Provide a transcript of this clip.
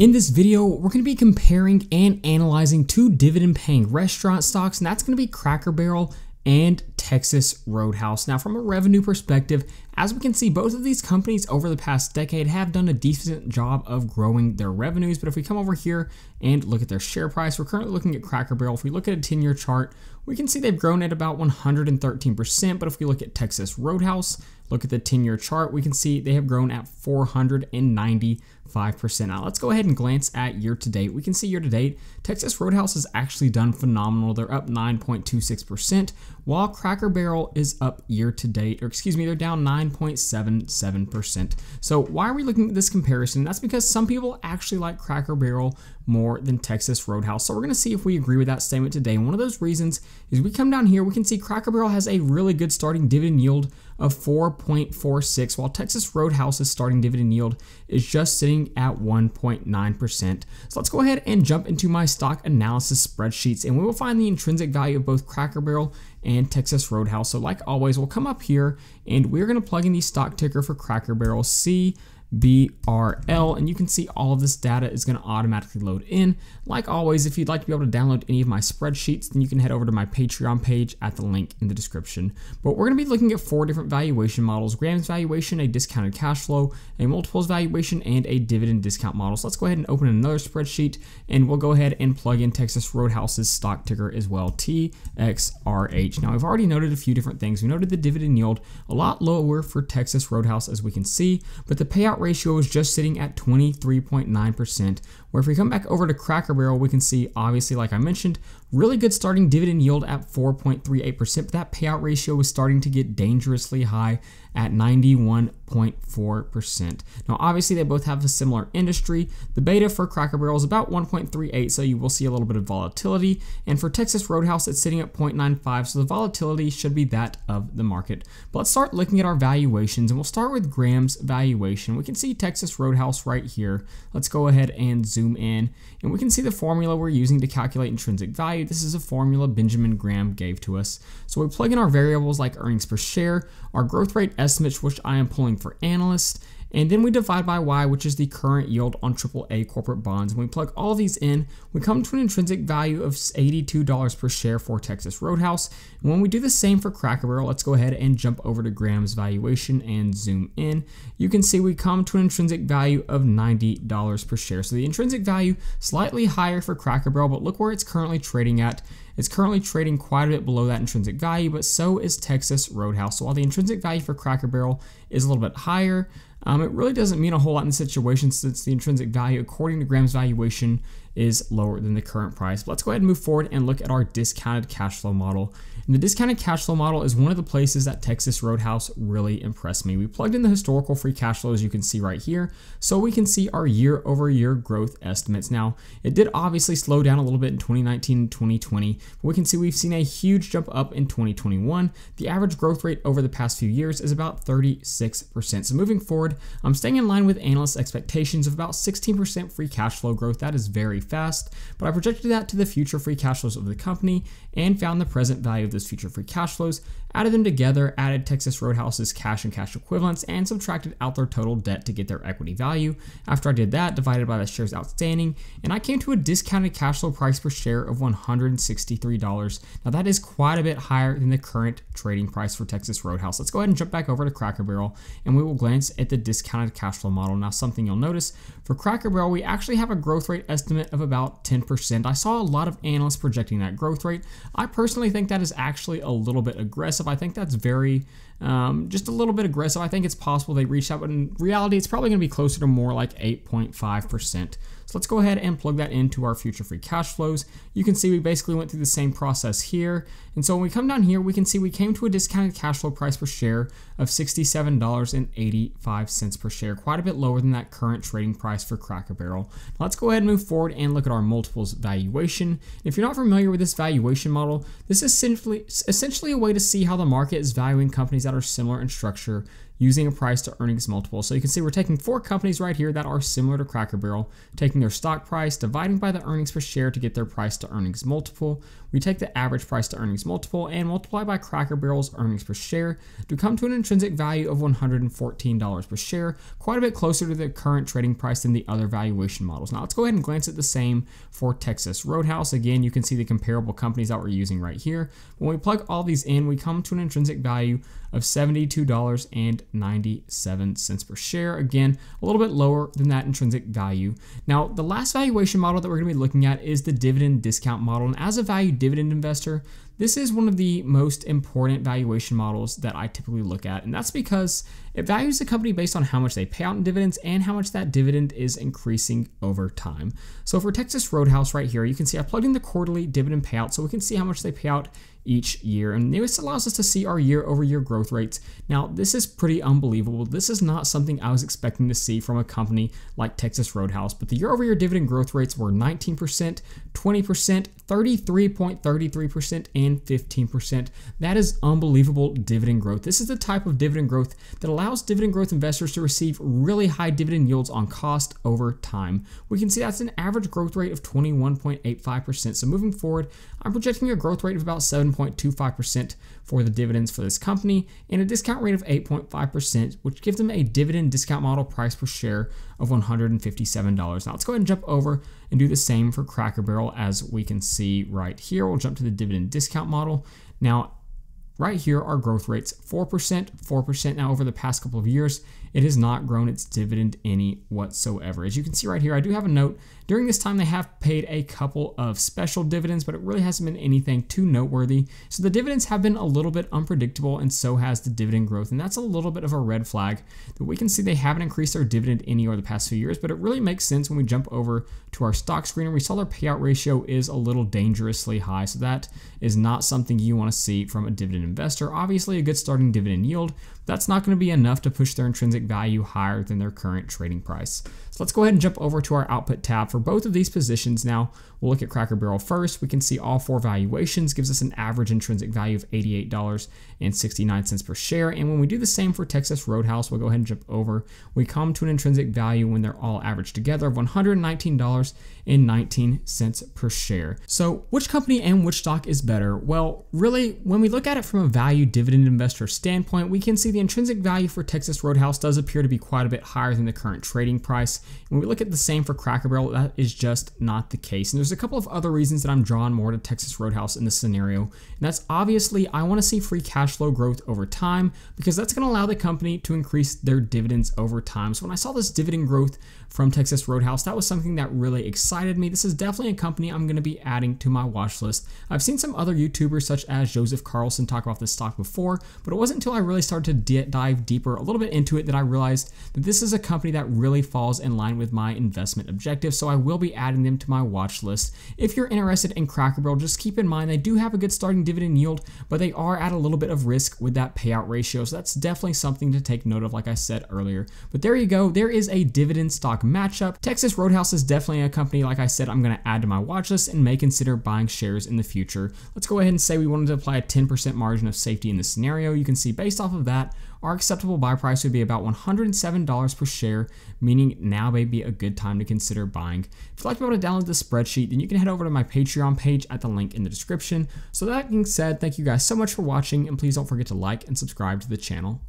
In this video, we're going to be comparing and analyzing two dividend paying restaurant stocks, and that's going to be Cracker Barrel and Texas Roadhouse. Now, from a revenue perspective, as we can see, both of these companies over the past decade have done a decent job of growing their revenues. But if we come over here and look at their share price, we're currently looking at Cracker Barrel. If we look at a 10 year chart, we can see they've grown at about 113%. But if we look at Texas Roadhouse, look at the 10 year chart, we can see they have grown at 490 5%. Now let's go ahead and glance at year to date. We can see year to date, Texas Roadhouse has actually done phenomenal. They're up 9.26%, while Cracker Barrel is up year to date, or excuse me, they're down 9.77%. So why are we looking at this comparison? That's because some people actually like Cracker Barrel more than Texas Roadhouse. So we're going to see if we agree with that statement today. And one of those reasons is we come down here, we can see Cracker Barrel has a really good starting dividend yield of 4.46, while Texas Roadhouse's starting dividend yield is just sitting at 1.9%. So let's go ahead and jump into my stock analysis spreadsheets, and we will find the intrinsic value of both Cracker Barrel and Texas Roadhouse. So like always, we'll come up here and we're going to plug in the stock ticker for Cracker Barrel C BRL and you can see all of this data is going to automatically load in. Like always, if you'd like to be able to download any of my spreadsheets, then you can head over to my Patreon page at the link in the description. But we're going to be looking at four different valuation models, Graham's valuation, a discounted cash flow, a multiples valuation, and a dividend discount model. So let's go ahead and open another spreadsheet and we'll go ahead and plug in Texas Roadhouse's stock ticker as well, TXRH. Now we've already noted a few different things. We noted the dividend yield a lot lower for Texas Roadhouse as we can see, but the payout ratio is just sitting at 23.9%. Where if we come back over to Cracker Barrel, we can see, obviously, like I mentioned, really good starting dividend yield at 4.38%, but that payout ratio is starting to get dangerously high at 91.4%. Now, obviously, they both have a similar industry. The beta for Cracker Barrel is about 1.38, so you will see a little bit of volatility. And for Texas Roadhouse, it's sitting at 0.95, so the volatility should be that of the market. But let's start looking at our valuations, and we'll start with Graham's valuation. We can see Texas Roadhouse right here. Let's go ahead and zoom in, and we can see the formula we're using to calculate intrinsic value. This is a formula Benjamin Graham gave to us. So we plug in our variables like earnings per share, our growth rate estimates, which I am pulling for analysts, and then we divide by Y, which is the current yield on AAA corporate bonds. When we plug all these in, we come to an intrinsic value of $82 per share for Texas Roadhouse. And when we do the same for Cracker Barrel, let's go ahead and jump over to Graham's valuation and zoom in. You can see we come to an intrinsic value of $90 per share. So the intrinsic value slightly higher for Cracker Barrel, but look where it's currently trading at. It's currently trading quite a bit below that intrinsic value, but so is Texas Roadhouse. So while the intrinsic value for Cracker Barrel is a little bit higher, um, it really doesn't mean a whole lot in the situation since the intrinsic value, according to Graham's valuation, is lower than the current price. But let's go ahead and move forward and look at our discounted cash flow model. And the discounted cash flow model is one of the places that Texas Roadhouse really impressed me. We plugged in the historical free cash flow as you can see right here, so we can see our year over year growth estimates. Now, it did obviously slow down a little bit in 2019 and 2020, but we can see we've seen a huge jump up in 2021. The average growth rate over the past few years is about 36%. So moving forward, I'm staying in line with analyst expectations of about 16% free cash flow growth. That is very fast, but I projected that to the future free cash flows of the company and found the present value of those future free cash flows, added them together, added Texas Roadhouse's cash and cash equivalents, and subtracted out their total debt to get their equity value. After I did that, divided by the shares outstanding, and I came to a discounted cash flow price per share of $163. Now that is quite a bit higher than the current trading price for Texas Roadhouse. Let's go ahead and jump back over to Cracker Barrel and we will glance at the discounted cash flow model. Now something you'll notice, for Cracker Barrel, we actually have a growth rate estimate of about 10%. I saw a lot of analysts projecting that growth rate. I personally think that is actually a little bit aggressive. I think that's very, um, just a little bit aggressive. I think it's possible they reached out, but in reality, it's probably going to be closer to more like 8.5%. So let's go ahead and plug that into our future free cash flows. You can see we basically went through the same process here. And so when we come down here, we can see we came to a discounted cash flow price per share of $67.85 per share, quite a bit lower than that current trading price for Cracker Barrel. Now let's go ahead and move forward and look at our multiples valuation. If you're not familiar with this valuation model, this is essentially, essentially a way to see how the market is valuing companies that are similar in structure using a price to earnings multiple. So you can see we're taking four companies right here that are similar to Cracker Barrel, taking their stock price, dividing by the earnings per share to get their price to earnings multiple. We take the average price to earnings multiple and multiply by Cracker Barrel's earnings per share to come to an intrinsic value of $114 per share, quite a bit closer to the current trading price than the other valuation models. Now let's go ahead and glance at the same for Texas Roadhouse. Again, you can see the comparable companies that we're using right here. When we plug all these in, we come to an intrinsic value of $72.97 per share. Again, a little bit lower than that intrinsic value. Now, the last valuation model that we're going to be looking at is the dividend discount model. And as a value dividend investor, this is one of the most important valuation models that I typically look at, and that's because it values the company based on how much they pay out in dividends and how much that dividend is increasing over time. So for Texas Roadhouse right here, you can see I plugged in the quarterly dividend payout so we can see how much they pay out each year. And this allows us to see our year over year growth rates. Now, this is pretty unbelievable. This is not something I was expecting to see from a company like Texas Roadhouse, but the year over year dividend growth rates were 19%, 20%, 33.33%, and 15%. That is unbelievable dividend growth. This is the type of dividend growth that allows dividend growth investors to receive really high dividend yields on cost over time. We can see that's an average growth rate of 21.85%. So moving forward, I'm projecting a growth rate of about 7.25% for the dividends for this company and a discount rate of 8.5%, which gives them a dividend discount model price per share of $157. Now let's go ahead and jump over and do the same for Cracker Barrel as we can see right here. We'll jump to the dividend discount model. Now, right here are growth rates 4%, 4% now over the past couple of years. It has not grown its dividend any whatsoever. As you can see right here, I do have a note during this time, they have paid a couple of special dividends, but it really hasn't been anything too noteworthy. So the dividends have been a little bit unpredictable, and so has the dividend growth. And that's a little bit of a red flag that we can see they haven't increased their dividend any over the past few years, but it really makes sense when we jump over to our stock screener. And we saw their payout ratio is a little dangerously high. So that is not something you want to see from a dividend investor. Obviously, a good starting dividend yield, that's not going to be enough to push their intrinsic value higher than their current trading price. So let's go ahead and jump over to our output tab for both of these positions now. We'll look at Cracker Barrel first. We can see all four valuations gives us an average intrinsic value of $88.69 per share. And when we do the same for Texas Roadhouse, we'll go ahead and jump over. We come to an intrinsic value when they're all averaged together of $119.19 per share. So which company and which stock is better? Well, really, when we look at it from a value dividend investor standpoint, we can see the intrinsic value for Texas Roadhouse does appear to be quite a bit higher than the current trading price. When we look at the same for Cracker Barrel, that is just not the case. And there's a couple of other reasons that I'm drawn more to Texas Roadhouse in this scenario. And that's obviously I want to see free cash flow growth over time because that's going to allow the company to increase their dividends over time. So when I saw this dividend growth from Texas Roadhouse, that was something that really excited me. This is definitely a company I'm going to be adding to my watch list. I've seen some other YouTubers such as Joseph Carlson talk about this stock before, but it wasn't until I really started to dive deeper a little bit into it that I realized that this is a company that really falls in line with my investment objectives. So I will be adding them to my watch list. If you're interested in Cracker Barrel, just keep in mind they do have a good starting dividend yield, but they are at a little bit of risk with that payout ratio. So that's definitely something to take note of, like I said earlier. But there you go. There is a dividend stock matchup. Texas Roadhouse is definitely a company, like I said, I'm going to add to my watch list and may consider buying shares in the future. Let's go ahead and say we wanted to apply a 10% margin of safety in this scenario. You can see based off of that, our acceptable buy price would be about $107 per share, meaning now may be a good time to consider buying. If you'd like to be able to download this spreadsheet, then you can head over to my Patreon page at the link in the description. So that being said, thank you guys so much for watching, and please don't forget to like and subscribe to the channel.